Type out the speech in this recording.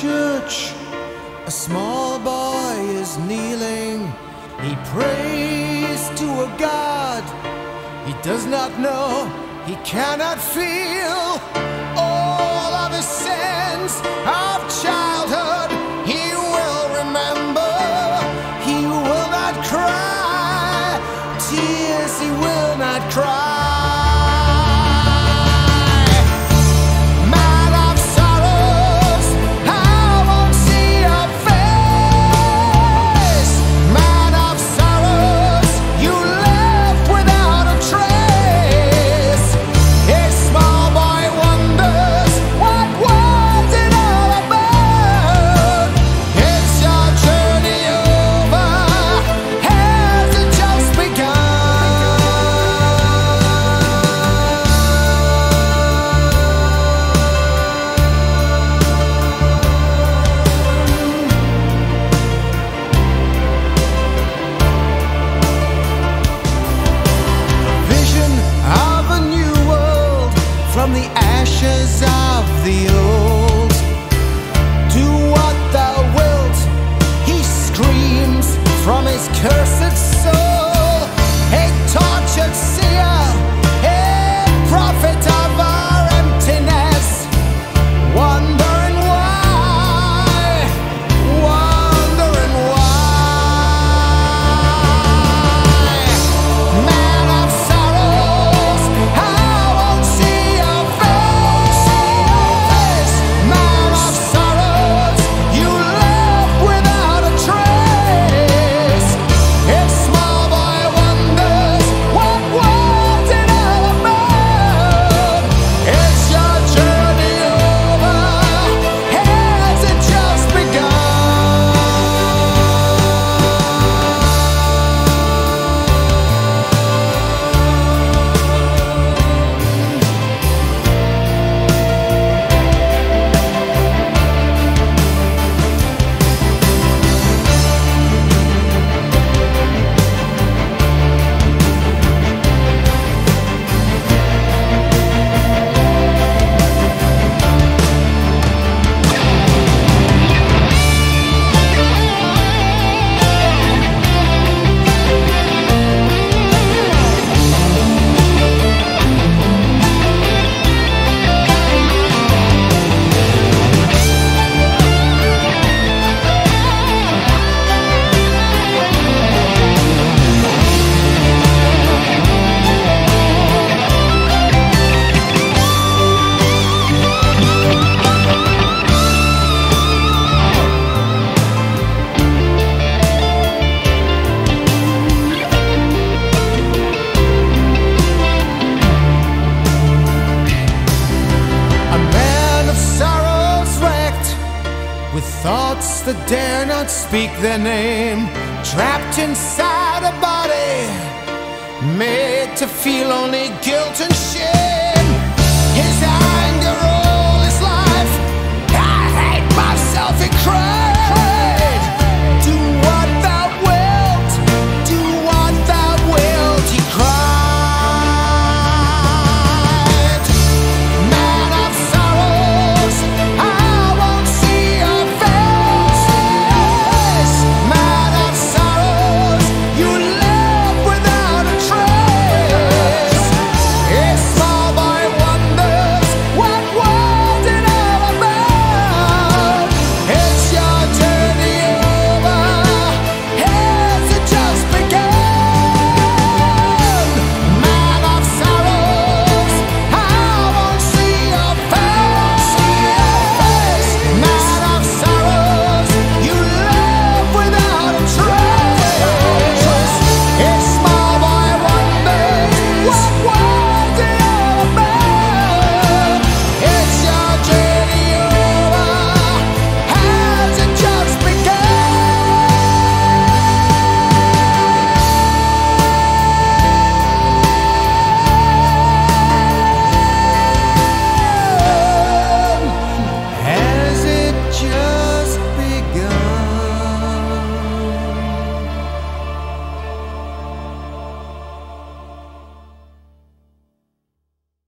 church, a small boy is kneeling. He prays to a God he does not know, he cannot feel. All of his sins of childhood he will remember. He will not cry, tears he will not cry. thoughts that dare not speak their name, trapped inside a body, made to feel only guilt and shame.